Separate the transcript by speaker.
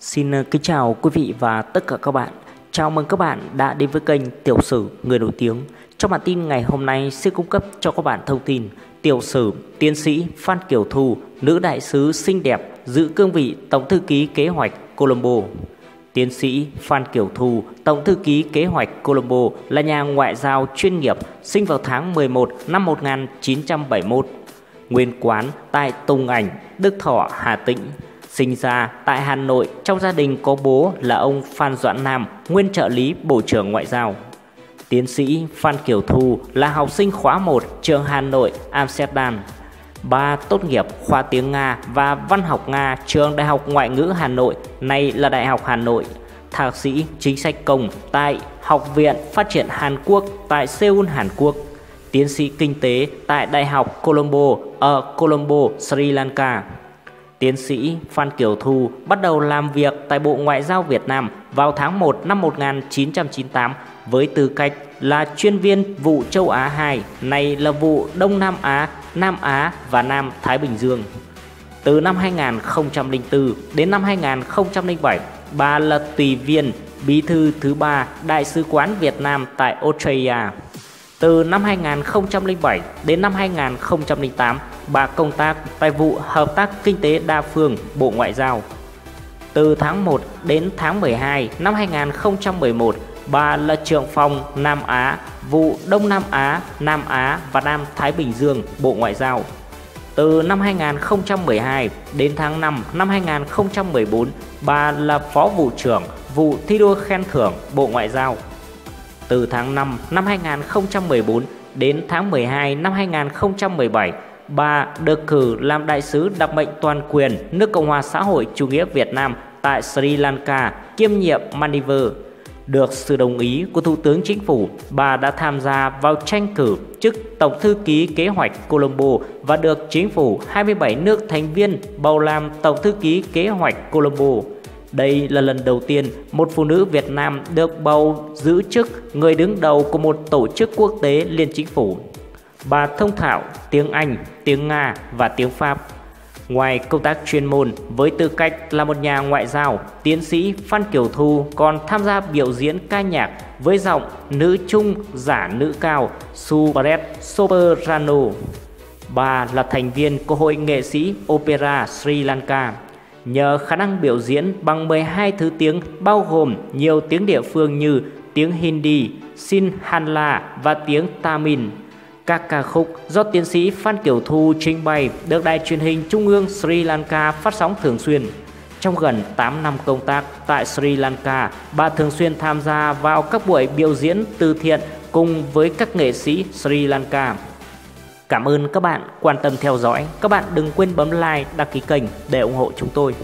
Speaker 1: Xin ờ, kính chào quý vị và tất cả các bạn. Chào mừng các bạn đã đến với kênh Tiểu sử người nổi tiếng. Trong bản tin ngày hôm nay sẽ cung cấp cho các bạn thông tin Tiểu sử tiến sĩ Phan Kiều Thu, nữ đại sứ xinh đẹp giữ cương vị Tổng thư ký kế hoạch Colombo. Tiến sĩ Phan Kiều Thu, Tổng thư ký kế hoạch Colombo là nhà ngoại giao chuyên nghiệp, sinh vào tháng 11 năm 1971. Nguyên quán tại Tùng Ảnh, Đức Thọ, Hà Tĩnh Sinh ra tại Hà Nội trong gia đình có bố là ông Phan Doãn Nam, nguyên trợ lý Bộ trưởng Ngoại giao. Tiến sĩ Phan Kiều Thu là học sinh khóa 1 trường Hà Nội Amsterdam. Bà tốt nghiệp khoa tiếng Nga và văn học Nga trường Đại học Ngoại ngữ Hà Nội, nay là Đại học Hà Nội. Thạc sĩ chính sách công tại Học viện Phát triển Hàn Quốc tại Seoul, Hàn Quốc. Tiến sĩ kinh tế tại Đại học Colombo ở Colombo, Sri Lanka. Tiến sĩ Phan Kiều Thu bắt đầu làm việc tại Bộ Ngoại giao Việt Nam vào tháng 1 năm 1998 với tư cách là chuyên viên vụ châu Á 2, này là vụ Đông Nam Á, Nam Á và Nam Thái Bình Dương. Từ năm 2004 đến năm 2007, bà là tùy viên bí thư thứ ba Đại sứ quán Việt Nam tại Australia. Từ năm 2007 đến năm 2008, và công tác tại vụ Hợp tác Kinh tế Đa phương Bộ Ngoại giao. Từ tháng 1 đến tháng 12 năm 2011, bà là trưởng phòng Nam Á, vụ Đông Nam Á, Nam Á và Nam Thái Bình Dương Bộ Ngoại giao. Từ năm 2012 đến tháng 5 năm 2014, bà là Phó vụ trưởng vụ thi đua khen thưởng Bộ Ngoại giao. Từ tháng 5 năm 2014 đến tháng 12 năm 2017, bà được cử làm đại sứ đặc mệnh toàn quyền nước Cộng hòa xã hội chủ nghĩa Việt Nam tại Sri Lanka, kiêm nhiệm Maldives. Được sự đồng ý của Thủ tướng Chính phủ, bà đã tham gia vào tranh cử chức Tổng thư ký kế hoạch Colombo và được Chính phủ 27 nước thành viên bầu làm Tổng thư ký kế hoạch Colombo. Đây là lần đầu tiên một phụ nữ Việt Nam được bầu giữ chức người đứng đầu của một tổ chức quốc tế liên chính phủ. Bà thông thạo tiếng Anh, tiếng Nga và tiếng Pháp. Ngoài công tác chuyên môn với tư cách là một nhà ngoại giao, tiến sĩ Phan Kiều Thu còn tham gia biểu diễn ca nhạc với giọng nữ trung giả nữ cao Subret Soprano. Bà là thành viên của Hội nghệ sĩ Opera Sri Lanka. Nhờ khả năng biểu diễn bằng 12 thứ tiếng bao gồm nhiều tiếng địa phương như tiếng Hindi, Sinhala và tiếng Tamil. Các ca khúc do tiến sĩ Phan Kiều Thu trình bày được đài truyền hình Trung ương Sri Lanka phát sóng thường xuyên. Trong gần 8 năm công tác tại Sri Lanka, bà thường xuyên tham gia vào các buổi biểu diễn từ thiện cùng với các nghệ sĩ Sri Lanka. Cảm ơn các bạn quan tâm theo dõi. Các bạn đừng quên bấm like, đăng ký kênh để ủng hộ chúng tôi.